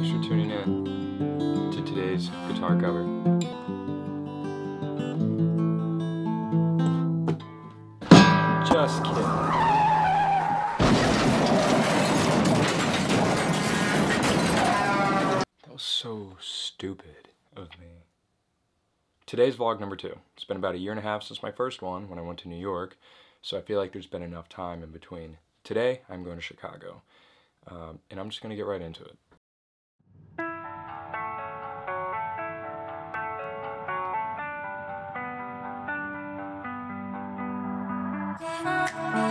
Thanks for tuning in to today's guitar cover. Just kidding. That was so stupid of me. Today's vlog number two. It's been about a year and a half since my first one when I went to New York, so I feel like there's been enough time in between. Today, I'm going to Chicago, um, and I'm just going to get right into it. Let's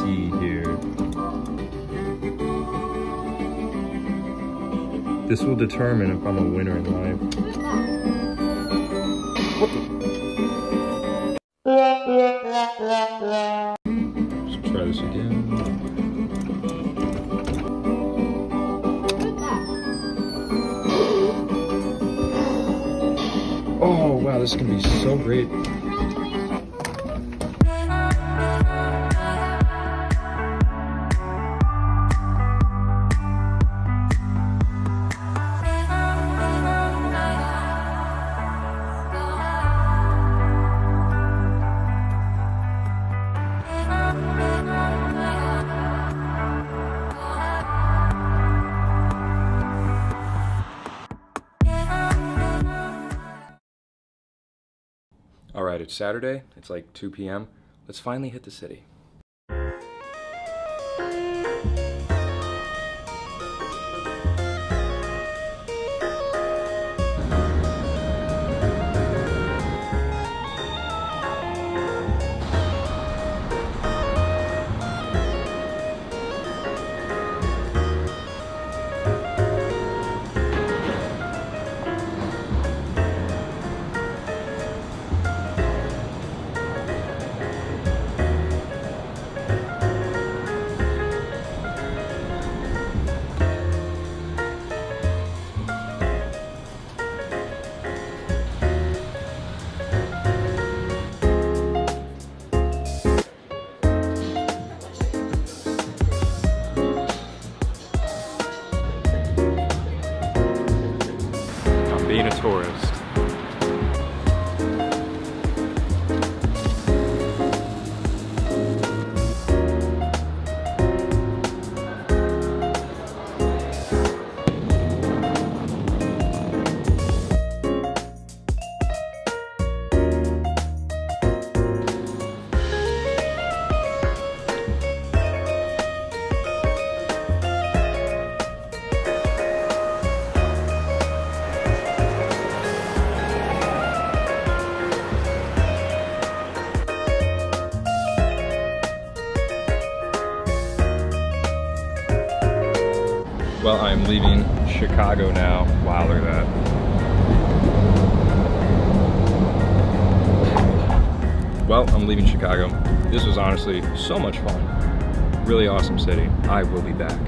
see here. This will determine if I'm a winner in life. Let's try this again. Oh wow, this is gonna be so great. Right, it's Saturday. It's like 2 p.m. Let's finally hit the city. I'm being I'm leaving Chicago now. Wow, look at that. Well, I'm leaving Chicago. This was honestly so much fun. Really awesome city. I will be back.